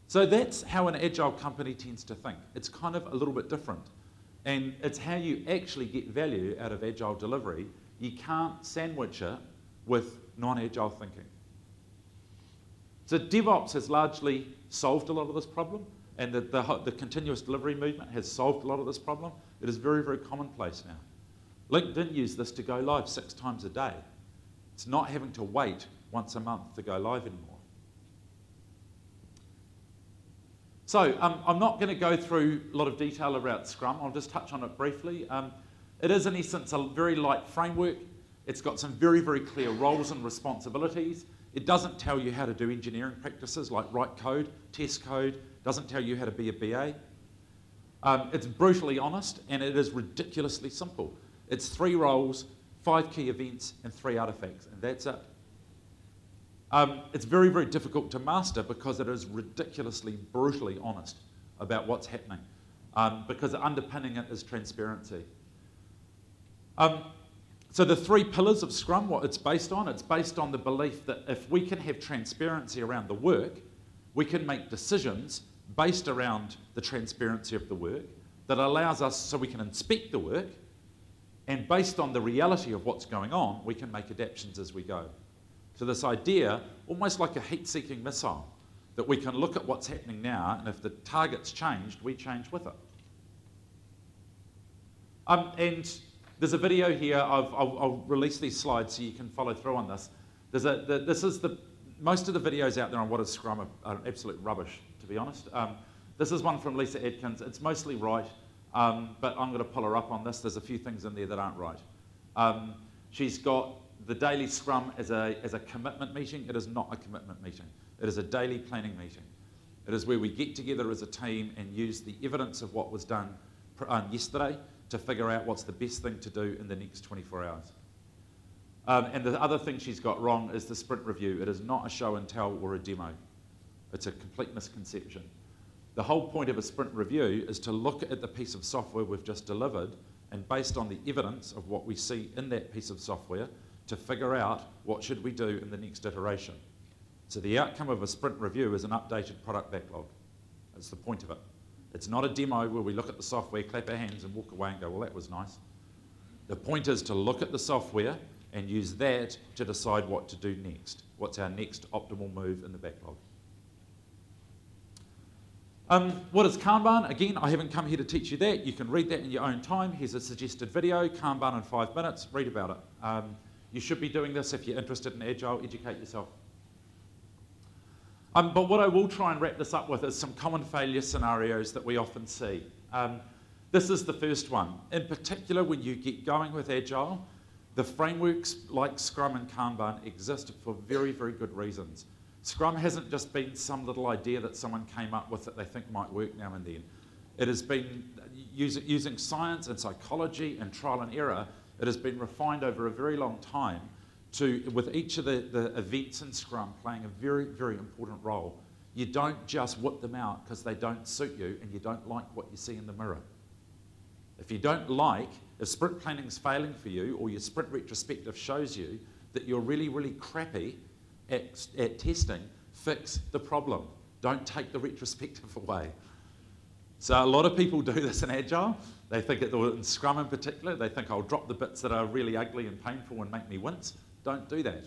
So that's how an agile company tends to think. It's kind of a little bit different. And it's how you actually get value out of agile delivery. You can't sandwich it with non agile thinking. So DevOps has largely solved a lot of this problem, and the, the, the, continuous delivery movement has solved a lot of this problem. It is very, very commonplace now. LinkedIn use this to go live six times a day. It's not having to wait once a month to go live anymore. So um, I'm not going to go through a lot of detail about Scrum. I'll just touch on it briefly. Um, it is, in essence, a very light framework. It's got some very, very clear roles and responsibilities. It doesn't tell you how to do engineering practices like write code, test code, doesn't tell you how to be a BA. Um, it's brutally honest and it is ridiculously simple. It's three roles, five key events, and three artifacts, and that's it. Um, it's very, very difficult to master because it is ridiculously, brutally honest about what's happening, um, because underpinning it is transparency. Um, so the three pillars of Scrum, what it's based on, it's based on the belief that if we can have transparency around the work, we can make decisions based around the transparency of the work that allows us so we can inspect the work, and based on the reality of what's going on, we can make adaptations as we go. So this idea, almost like a heat-seeking missile, that we can look at what's happening now, and if the target's changed, we change with it. Um, and there's a video here. I'll, I'll, release these slides so you can follow through on this. A, the, this is the, most of the videos out there on what is Scrum are, are absolute rubbish, to be honest. Um, this is one from Lyssa Adkins. It's mostly right, um, but I'm going to pull her up on this. There's a few things in there that aren't right. Um, she's got the daily scrum as a, as a commitment meeting, it is not a commitment meeting. It is a daily planning meeting. It is where we get together as a team and use the evidence of what was done um, yesterday to figure out what's the best thing to do in the next 24 hours. Um, and the other thing she's got wrong is the sprint review. It is not a show and tell or a demo. It's a complete misconception. The whole point of a sprint review is to look at the piece of software we've just delivered and based on the evidence of what we see in that piece of software, to figure out what should we do in the next iteration. So the outcome of a sprint review is an updated product backlog. That's the point of it. It's not a demo where we look at the software, clap our hands and walk away and go, well, that was nice. The point is to look at the software and use that to decide what to do next. What's our next optimal move in the backlog? Um, what is Kanban? Again, I haven't come here to teach you that. You can read that in your own time. Here's a suggested video, Kanban in five minutes. Read about it. Um, you should be doing this if you're interested in Agile, educate yourself. Um, but what I will try and wrap this up with is some common failure scenarios that we often see. Um, this is the first one. In particular, when you get going with Agile, the frameworks like Scrum and Kanban exist for very, very good reasons. Scrum hasn't just been some little idea that someone came up with that they think might work now and then. It has been using science and psychology and trial and error it has been refined over a very long time to, with each of the, the events in Scrum playing a very, very important role. You don't just whip them out because they don't suit you and you don't like what you see in the mirror. If you don't like, if sprint planning is failing for you or your sprint retrospective shows you that you're really, really crappy at, at testing, fix the problem. Don't take the retrospective away. So a lot of people do this in Agile. They think, it, in Scrum in particular, they think I'll drop the bits that are really ugly and painful and make me wince. Don't do that.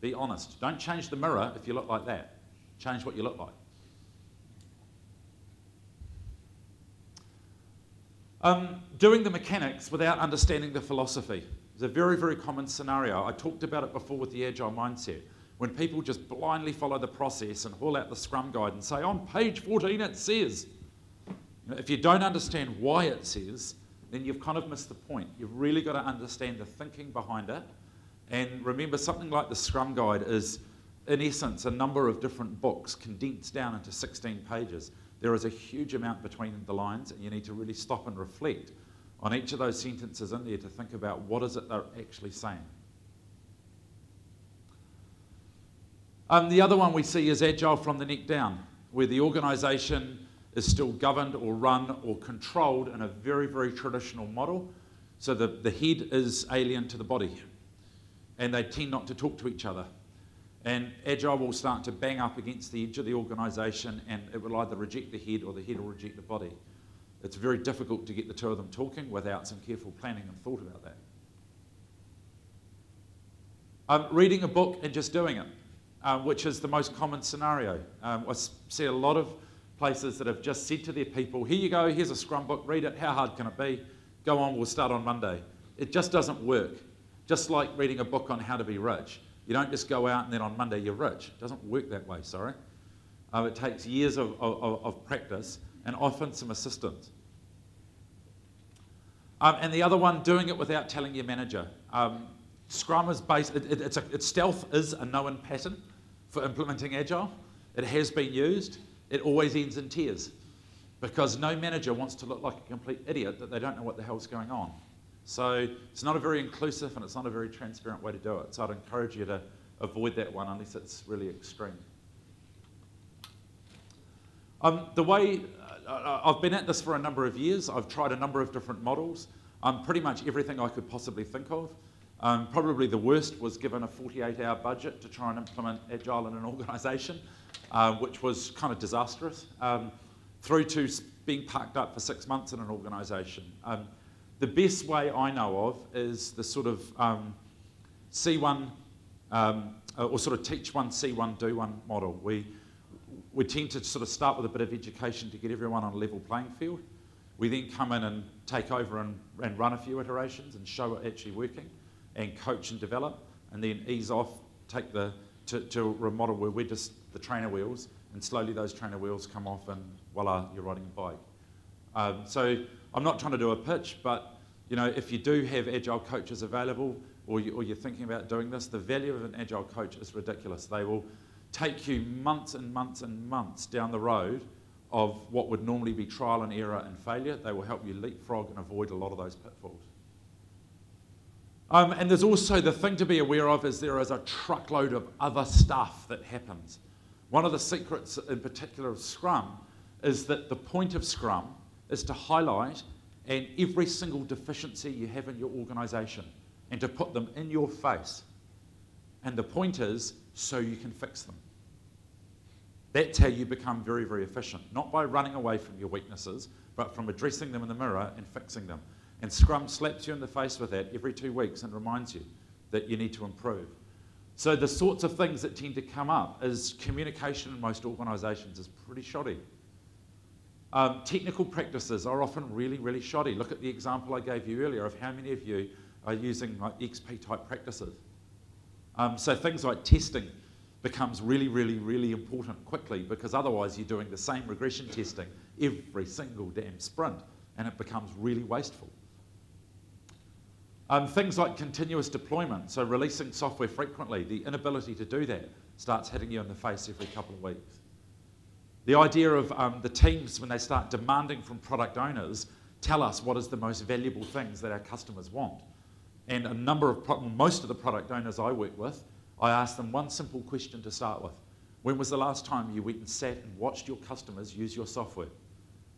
Be honest. Don't change the mirror if you look like that. Change what you look like. Um, doing the mechanics without understanding the philosophy is a very, very common scenario. I talked about it before with the agile mindset. When people just blindly follow the process and haul out the Scrum guide and say, on page 14 it says. You know, if you don't understand why it says, then you've kind of missed the point. You've really got to understand the thinking behind it. And remember, something like the Scrum Guide is, in essence, a number of different books condensed down into 16 pages. There is a huge amount between the lines, and you need to really stop and reflect on each of those sentences in there to think about what is it they're actually saying. Um, the other one we see is agile from the neck down, where the organisation is still governed or run or controlled in a very, very traditional model. So the, the head is alien to the body, and they tend not to talk to each other. And Agile will start to bang up against the edge of the organisation, and it will either reject the head or the head will reject the body. It's very difficult to get the two of them talking without some careful planning and thought about that. Um, reading a book and just doing it, um, which is the most common scenario. Um, I see a lot of places that have just said to their people, here you go, here's a Scrum book, read it, how hard can it be? Go on, we'll start on Monday. It just doesn't work. Just like reading a book on how to be rich. You don't just go out and then on Monday you're rich. It doesn't work that way, sorry. Uh, it takes years of, of, of, practice and often some assistance. Um, and the other one, doing it without telling your manager. Um, Scrum is based, it, it, it's, a, stealth is a known pattern for implementing Agile. It has been used it always ends in tears because no manager wants to look like a complete idiot that they don't know what the hell's going on. So it's not a very inclusive and it's not a very transparent way to do it. So I'd encourage you to avoid that one unless it's really extreme. Um, the way uh, I've been at this for a number of years, I've tried a number of different models, um, pretty much everything I could possibly think of. Um, probably the worst was given a 48 hour budget to try and implement Agile in an organization uh, which was kind of disastrous, um, through to being parked up for six months in an organisation. Um, the best way I know of is the sort of um, C1, um, uh, or sort of teach one, see one, do one model. We, we tend to sort of start with a bit of education to get everyone on a level playing field. We then come in and take over and, and run a few iterations and show it actually working and coach and develop and then ease off, take the, to, to a model where we're just the trainer wheels, and slowly those trainer wheels come off, and voila, you're riding a bike. Um, so I'm not trying to do a pitch, but you know, if you do have agile coaches available, or, you, or you're thinking about doing this, the value of an agile coach is ridiculous. They will take you months and months and months down the road of what would normally be trial and error and failure. They will help you leapfrog and avoid a lot of those pitfalls. Um, and there's also the thing to be aware of is there is a truckload of other stuff that happens. One of the secrets in particular of Scrum is that the point of Scrum is to highlight and every single deficiency you have in your organization and to put them in your face. And the point is so you can fix them. That's how you become very, very efficient. Not by running away from your weaknesses, but from addressing them in the mirror and fixing them. And Scrum slaps you in the face with that every two weeks and reminds you that you need to improve. So the sorts of things that tend to come up is communication in most organisations is pretty shoddy. Um, technical practices are often really, really shoddy. Look at the example I gave you earlier of how many of you are using like XP type practices. Um, so things like testing becomes really, really, really important quickly because otherwise you're doing the same regression testing every single damn sprint and it becomes really wasteful. Um, things like continuous deployment, so releasing software frequently, the inability to do that starts hitting you in the face every couple of weeks. The idea of um, the teams, when they start demanding from product owners, tell us what is the most valuable things that our customers want. And a number of, most of the product owners I work with, I ask them one simple question to start with. When was the last time you went and sat and watched your customers use your software?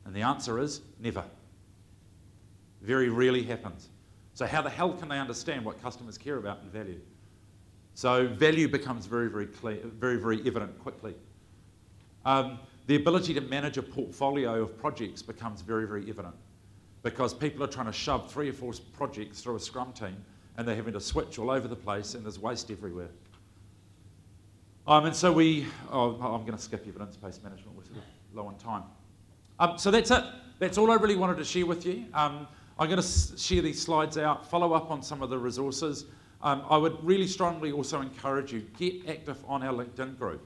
And the answer is never. Very rarely happens. So how the hell can they understand what customers care about and value? So value becomes very, very clear, very, very evident quickly. Um, the ability to manage a portfolio of projects becomes very, very evident because people are trying to shove three or four projects through a scrum team and they're having to switch all over the place and there's waste everywhere. Um, and so we, oh, I'm going to skip evidence-based management, we're low on time. Um, so that's it. That's all I really wanted to share with you. Um, I'm going to share these slides out, follow up on some of the resources. Um, I would really strongly also encourage you, get active on our LinkedIn group.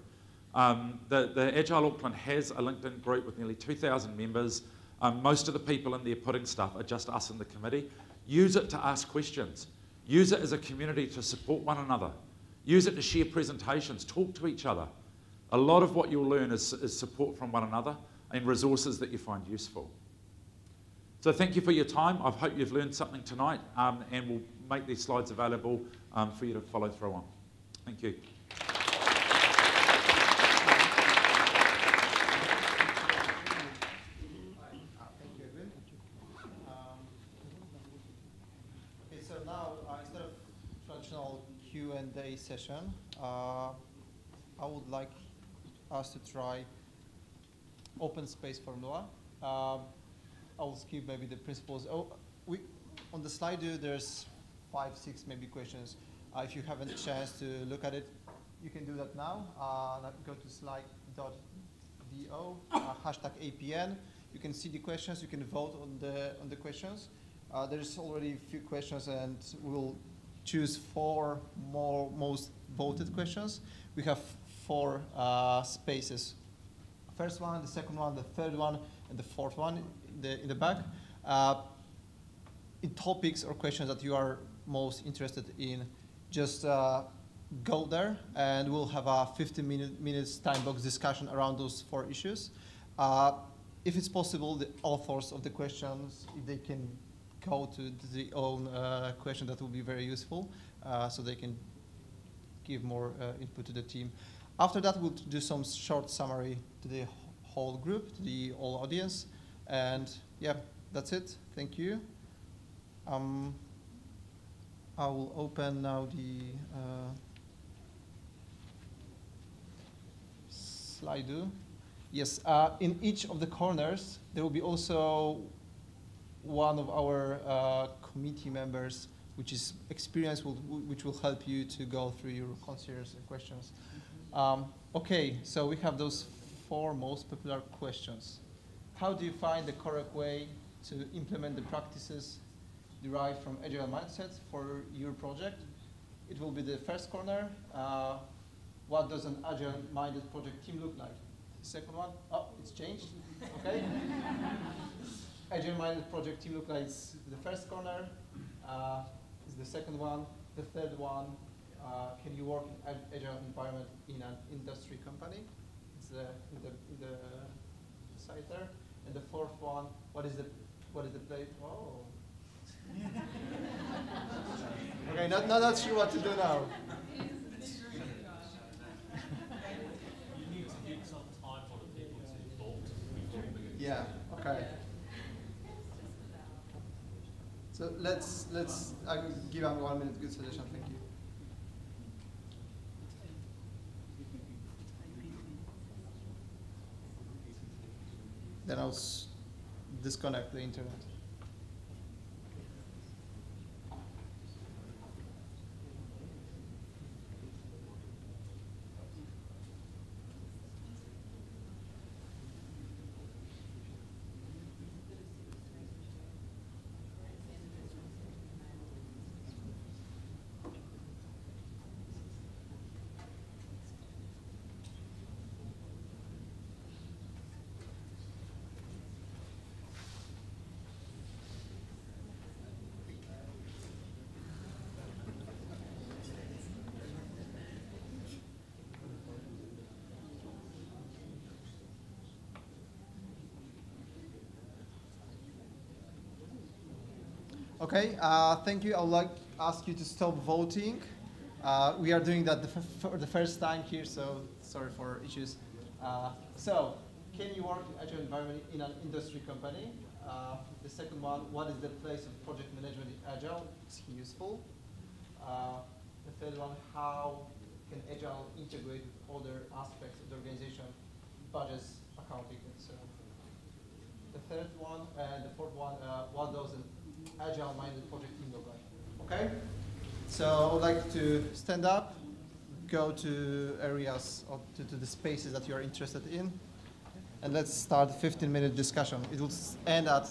Um, the, the, Agile Auckland has a LinkedIn group with nearly 2,000 members. Um, most of the people in there putting stuff are just us in the committee. Use it to ask questions. Use it as a community to support one another. Use it to share presentations, talk to each other. A lot of what you'll learn is, is support from one another and resources that you find useful. So thank you for your time. I hope you've learned something tonight um, and we'll make these slides available um, for you to follow through on. Thank you. Q&A session, uh, I would like us to try open space formula. Um, I will skip maybe the principles. Oh, we, on the slide there's five, six maybe questions. Uh, if you haven't a chance to look at it, you can do that now. Uh, go to slide.do, uh, hashtag APN. You can see the questions. You can vote on the on the questions. Uh, there's already a few questions, and we'll choose four more most voted questions. We have four uh, spaces. First one, the second one, the third one, and the fourth one in the, in the back. Uh, in topics or questions that you are most interested in, just uh, go there and we'll have a 15 minute, minutes time box discussion around those four issues. Uh, if it's possible, the authors of the questions, if they can go to the own uh, question that will be very useful uh, so they can give more uh, input to the team. After that, we'll do some short summary to the whole group, to the whole audience. And yeah, that's it. Thank you. Um, I will open now the uh, Slido. Yes, uh, in each of the corners, there will be also one of our uh, committee members, which is experience, will, which will help you to go through your concerns and questions. Um, okay, so we have those four most popular questions. How do you find the correct way to implement the practices derived from agile mindsets for your project? It will be the first corner. Uh, what does an agile-minded project team look like? Second one, oh, it's changed, okay? Agile-minded project team look like the first corner, uh, is the second one. The third one, uh, can you work in an agile environment in an industry company? It's the, in the, in the site there. And the fourth one, what is the, what is the place? Oh. okay, not, not, not sure what to do now. You need to give some time for the people to involve to the future. Yeah, okay. So let's, let's I give him one minute good suggestion, thank you. Then I'll disconnect the internet. Okay, uh, thank you. I would like ask you to stop voting. Uh, we are doing that for the first time here, so sorry for issues. Uh, so, can you work in agile environment in an industry company? Uh, the second one, what is the place of project management in agile? It's useful. Uh, the third one, how can agile integrate with other aspects of the organization, budgets, accounting, and so on. The third one and the fourth one, uh, what does agile-minded project team look like? Okay? So I would like to stand up, go to areas, to, to the spaces that you are interested in. and let's start a 15 minute discussion. It will end at